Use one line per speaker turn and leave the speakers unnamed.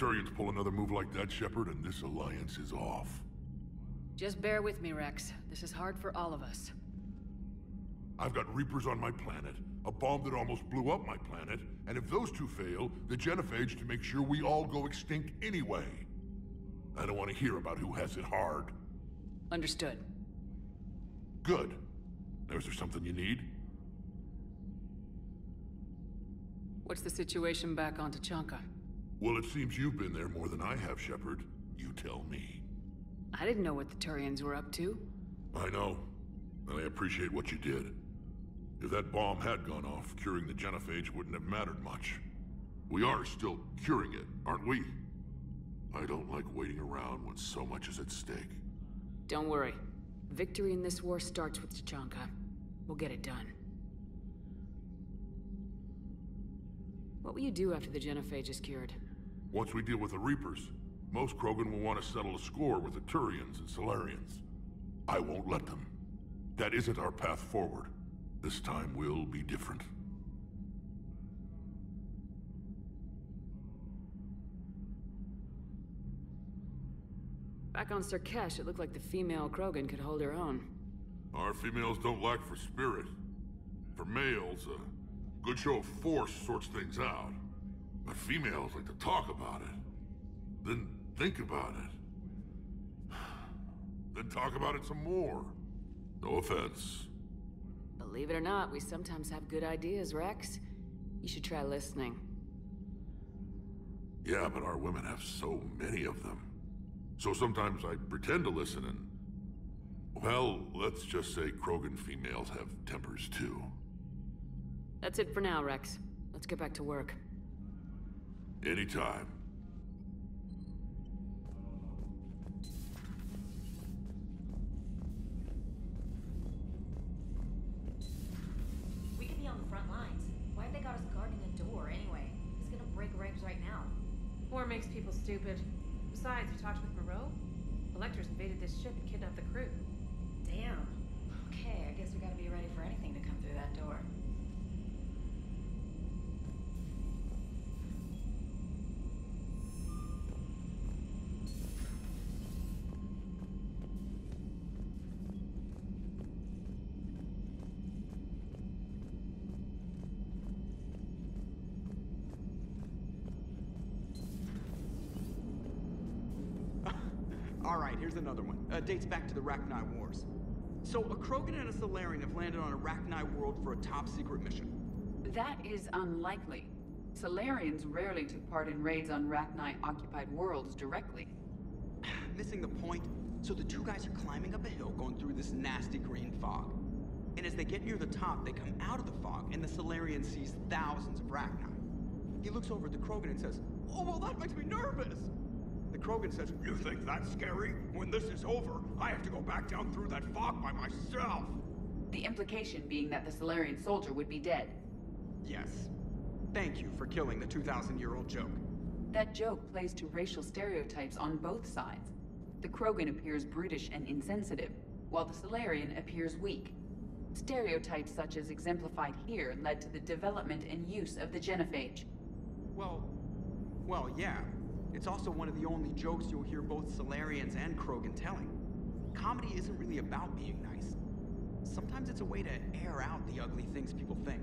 Turians pull another move like that, Shepard, and this alliance is off.
Just bear with me, Wrex. This is hard for all of us.
I've got Reapers on my planet, a bomb that almost blew up my planet, and if those two fail, the Genophage to make sure we all go extinct anyway. I don't want to hear about who has it hard.
Understood.
Good. Now, is there something you need?
What's the situation back on Tuchanka?
Well, it seems you've been there more than I have, Shepard. You tell me.
I didn't know what the Turians were up to.
I know, and I appreciate what you did. If that bomb had gone off, curing the genophage wouldn't have mattered much. We are still curing it, aren't we? I don't like waiting around when so much is at stake.
Don't worry. Victory in this war starts with Tuchanka. We'll get it done. What will you do after the genophage is cured?
Once we deal with the Reapers, most Krogan will want to settle a score with the Turians and Salarians. I won't let them. That isn't our path forward. This time will be different.
Back on Sur'Kesh, it looked like the female Krogan could hold her own.
Our females don't lack for spirit. For males, a good show of force sorts things out. But females like to talk about it. Then think about it. Then talk about it some more. No offense.
Believe it or not, we sometimes have good ideas, Wrex. You should try listening.
Yeah, but our women have so many of them. So sometimes I pretend to listen and... Well, let's just say Krogan females have tempers too.
That's it for now, Wrex. Let's get back to work.
Anytime.
We could be on the front lines. Why have they got us guarding a door anyway? It's gonna break ranks right now.
War makes people stupid. Besides, we talked with Moreau? Electors invaded this ship and kidnapped the crew.
Damn. Okay, I guess we gotta be ready for anything to come through that door.
Here's another one. Uh, dates back to the Rachni Wars. So, a Krogan and a Salarian have landed on a Rachni world for a top secret mission.
That is unlikely. Salarians rarely took part in raids on Rachni-occupied worlds directly.
Missing the point, so the two guys are climbing up a hill going through this nasty green fog. And as they get near the top, they come out of the fog, and the Salarian sees thousands of Rachni. He looks over at the Krogan and says, Oh, well, that makes me nervous! Krogan says, You think that's scary? When this is over, I have to go back down through that fog by myself!
The implication being that the Salarian soldier would be dead.
Yes. Thank you for killing the 2,000 year old joke.
That joke plays to racial stereotypes on both sides. The Krogan appears brutish and insensitive, while the Salarian appears weak. Stereotypes such as exemplified here led to the development and use of the genophage.
Well, well, yeah. It's also one of the only jokes you'll hear both Salarians and Krogan telling. Comedy isn't really about being nice. Sometimes it's a way to air out the ugly things people think.